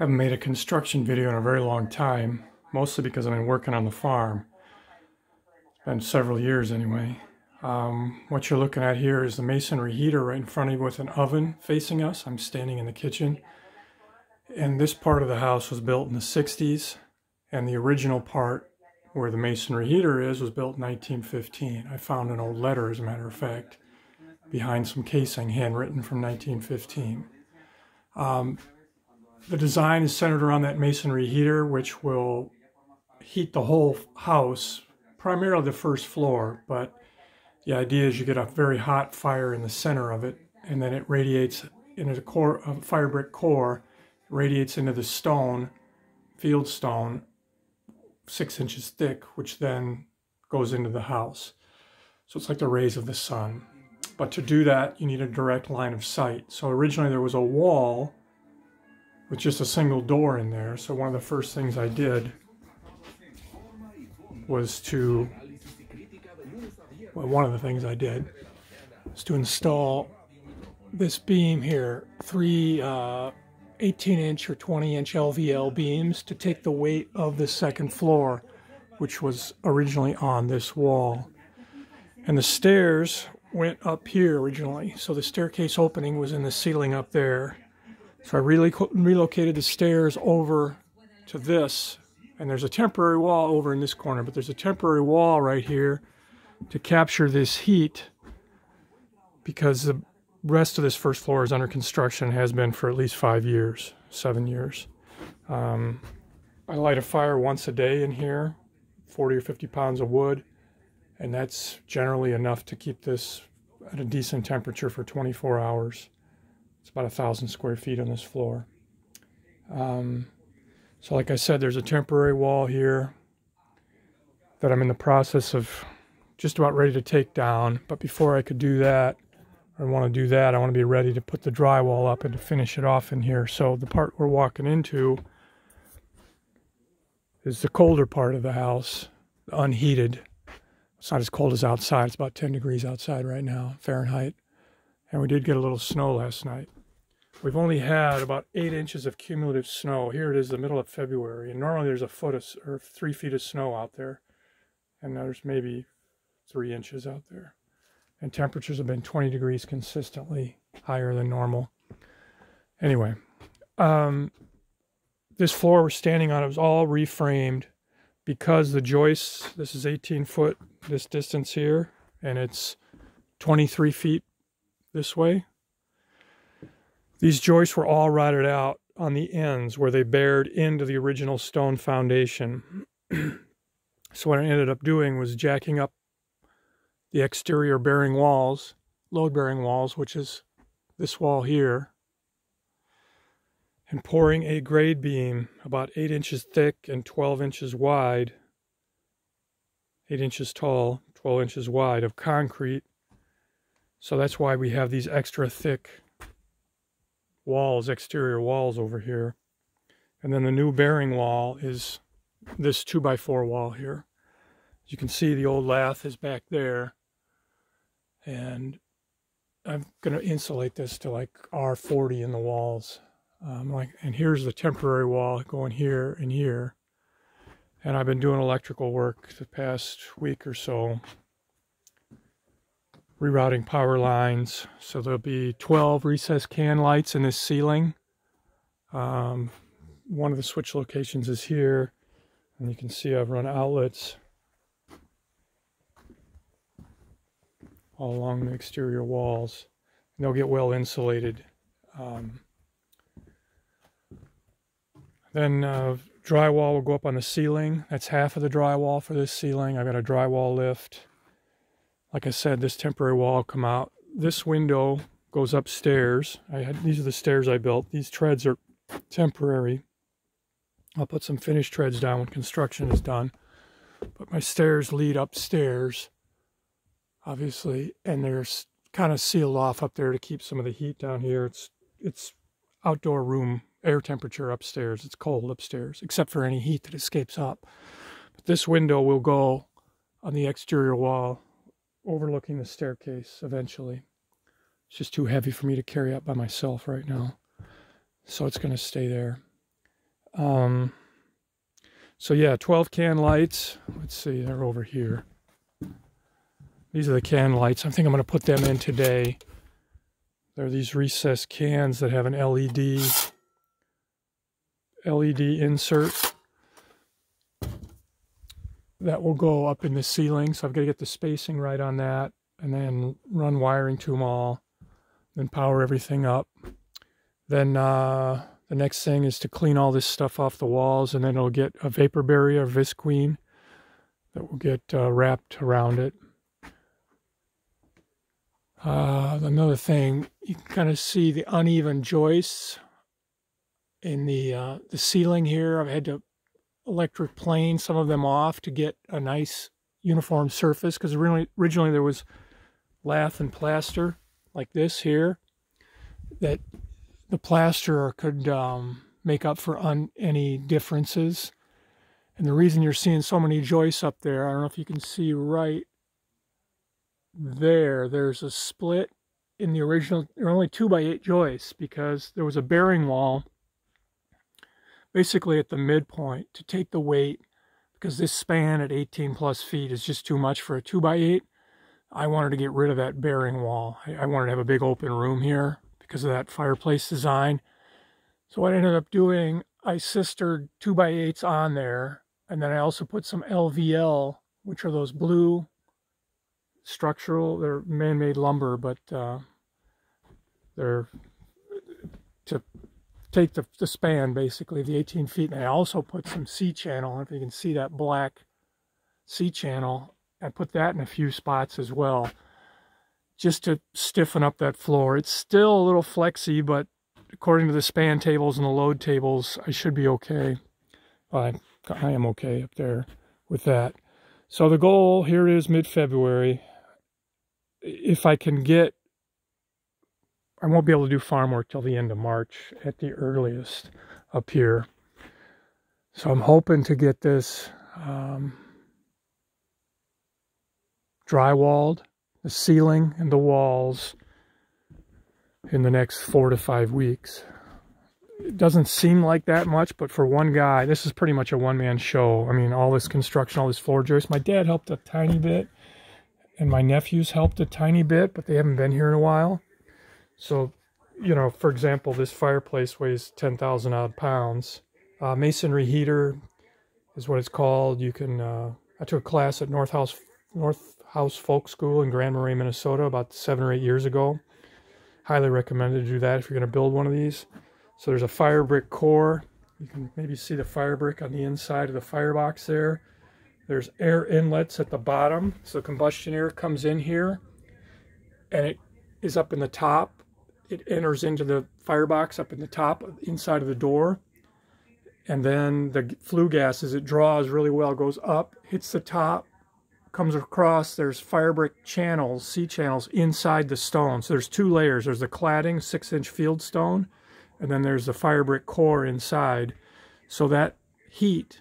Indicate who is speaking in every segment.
Speaker 1: haven't made a construction video in a very long time, mostly because I've been working on the farm. It's been several years anyway. Um, what you're looking at here is the masonry heater right in front of you with an oven facing us. I'm standing in the kitchen. And this part of the house was built in the 60s, and the original part where the masonry heater is was built in 1915. I found an old letter, as a matter of fact, behind some casing, handwritten from 1915. Um, the design is centered around that masonry heater, which will heat the whole house, primarily the first floor, but the idea is you get a very hot fire in the center of it, and then it radiates into the core, a fire brick core, radiates into the stone, field stone, six inches thick, which then goes into the house. So it's like the rays of the sun. But to do that, you need a direct line of sight. So originally there was a wall with just a single door in there. So one of the first things I did was to, well, one of the things I did was to install this beam here, three uh, 18 inch or 20 inch LVL beams to take the weight of the second floor, which was originally on this wall. And the stairs went up here originally. So the staircase opening was in the ceiling up there. So I really relocated the stairs over to this, and there's a temporary wall over in this corner, but there's a temporary wall right here to capture this heat because the rest of this first floor is under construction, has been for at least five years, seven years. Um, I light a fire once a day in here, 40 or 50 pounds of wood, and that's generally enough to keep this at a decent temperature for 24 hours. It's about a thousand square feet on this floor. Um, so like I said, there's a temporary wall here that I'm in the process of just about ready to take down. But before I could do that, I want to do that, I want to be ready to put the drywall up and to finish it off in here. So the part we're walking into is the colder part of the house, unheated. It's not as cold as outside. It's about 10 degrees outside right now, Fahrenheit. And we did get a little snow last night. We've only had about eight inches of cumulative snow. Here it is the middle of February, and normally there's a foot of, or three feet of snow out there. And now there's maybe three inches out there. And temperatures have been 20 degrees consistently higher than normal. Anyway, um, this floor we're standing on, it was all reframed because the joists, this is 18 foot, this distance here, and it's 23 feet this way. These joists were all rotted out on the ends where they bared into the original stone foundation. so what I ended up doing was jacking up the exterior bearing walls, load bearing walls, which is this wall here, and pouring a grade beam about 8 inches thick and 12 inches wide, 8 inches tall, 12 inches wide of concrete. So that's why we have these extra thick walls, exterior walls over here. And then the new bearing wall is this 2 by 4 wall here. As you can see, the old lath is back there. And I'm going to insulate this to like R40 in the walls. Um, like, and here's the temporary wall going here and here. And I've been doing electrical work the past week or so, rerouting power lines. So there'll be 12 recessed can lights in this ceiling. Um, one of the switch locations is here. And you can see I've run outlets all along the exterior walls. And they'll get well insulated. Um, then uh, drywall will go up on the ceiling. That's half of the drywall for this ceiling. I've got a drywall lift. Like I said, this temporary wall will come out. This window goes upstairs. I had these are the stairs I built. These treads are temporary. I'll put some finished treads down when construction is done. But my stairs lead upstairs obviously, and they're kind of sealed off up there to keep some of the heat down here. It's it's outdoor room air temperature upstairs. It's cold upstairs, except for any heat that escapes up. But this window will go on the exterior wall, overlooking the staircase eventually. It's just too heavy for me to carry up by myself right now. So it's going to stay there. Um, so yeah, 12 can lights. Let's see, they're over here. These are the can lights. I think I'm going to put them in today. There are these recessed cans that have an LED LED insert that will go up in the ceiling. So I've got to get the spacing right on that and then run wiring to them all, then power everything up. Then uh, the next thing is to clean all this stuff off the walls and then it'll get a vapor barrier, visqueen, that will get uh, wrapped around it. Uh, another thing, you can kind of see the uneven joists in the uh, the ceiling here. I've had to electric plane some of them off to get a nice uniform surface because originally, originally there was lath and plaster like this here that the plaster could um, make up for any differences. And the reason you're seeing so many joists up there, I don't know if you can see right there, there's a split in the original, there are only two by eight joists because there was a bearing wall basically at the midpoint to take the weight because this span at 18 plus feet is just too much for a 2x8. I wanted to get rid of that bearing wall. I, I wanted to have a big open room here because of that fireplace design. So what I ended up doing, I sistered 2x8s on there, and then I also put some LVL, which are those blue structural, they're man-made lumber, but uh, they're to take the, the span, basically, the 18 feet, and I also put some C-channel, if you can see that black C-channel, I put that in a few spots as well, just to stiffen up that floor. It's still a little flexy, but according to the span tables and the load tables, I should be okay. I, I am okay up there with that. So the goal here is mid-February if I can get, I won't be able to do farm work till the end of March at the earliest up here. So I'm hoping to get this um, drywalled, the ceiling and the walls in the next four to five weeks. It doesn't seem like that much, but for one guy, this is pretty much a one-man show. I mean, all this construction, all this floor joist. My dad helped a tiny bit and my nephews helped a tiny bit, but they haven't been here in a while. So, you know, for example, this fireplace weighs 10,000 odd pounds. Uh, masonry heater is what it's called. You can, uh, I took a class at North House, North House Folk School in Grand Marais, Minnesota about seven or eight years ago. Highly recommended to do that if you're going to build one of these. So there's a fire brick core. You can maybe see the fire brick on the inside of the firebox there. There's air inlets at the bottom. So combustion air comes in here and it is up in the top. It enters into the firebox up in the top inside of the door. And then the flue gas, as it draws really well, goes up, hits the top, comes across. There's fire brick channels, C channels inside the stone. So there's two layers. There's the cladding, six inch field stone, and then there's the fire brick core inside. So that heat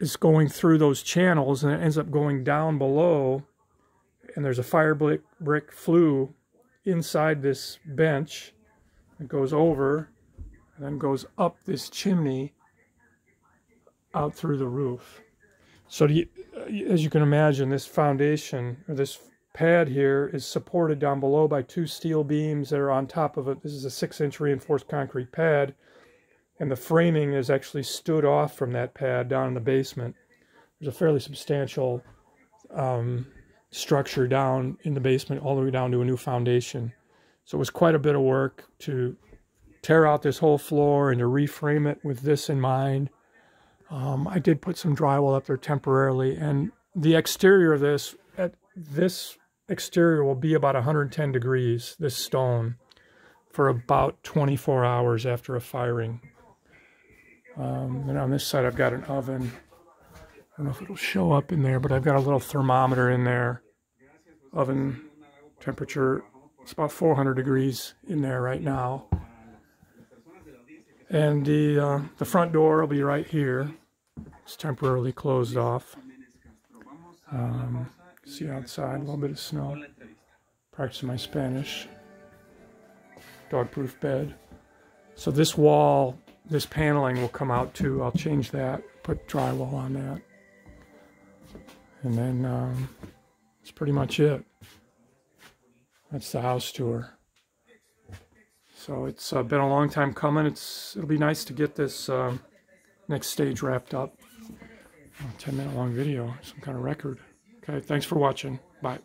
Speaker 1: is going through those channels and it ends up going down below and there's a fire brick, brick flue inside this bench it goes over and then goes up this chimney out through the roof so you, as you can imagine this foundation or this pad here is supported down below by two steel beams that are on top of it this is a six inch reinforced concrete pad and the framing is actually stood off from that pad down in the basement. There's a fairly substantial um, structure down in the basement all the way down to a new foundation. So it was quite a bit of work to tear out this whole floor and to reframe it with this in mind. Um, I did put some drywall up there temporarily and the exterior of this, at this exterior will be about 110 degrees, this stone, for about 24 hours after a firing. Um, and on this side, I've got an oven. I don't know if it'll show up in there, but I've got a little thermometer in there. Oven temperature, it's about 400 degrees in there right now. And the, uh, the front door will be right here. It's temporarily closed off. Um, see outside, a little bit of snow. Practicing my Spanish. Dog-proof bed. So this wall this paneling will come out too. I'll change that, put drywall on that. And then um, pretty much it. That's the house tour. So it's uh, been a long time coming. It's It'll be nice to get this um, next stage wrapped up. 10 minute long video, some kind of record. Okay, thanks for watching. Bye.